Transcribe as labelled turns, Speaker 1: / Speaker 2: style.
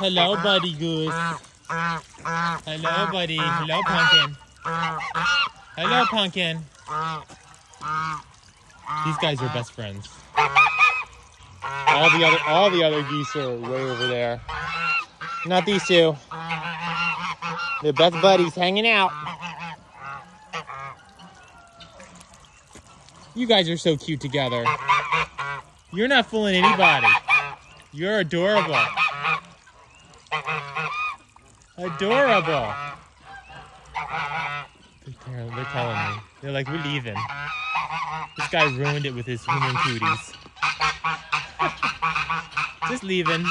Speaker 1: Hello, buddy goose. Hello, buddy. Hello, pumpkin. Hello, pumpkin. These guys are best friends. All the other all the other geese are way over there. Not these two. They're best buddies hanging out. You guys are so cute together. You're not fooling anybody. You're adorable. Adorable. They're, they're telling me. They're like, we're leaving. This guy ruined it with his human cooties. Just leaving.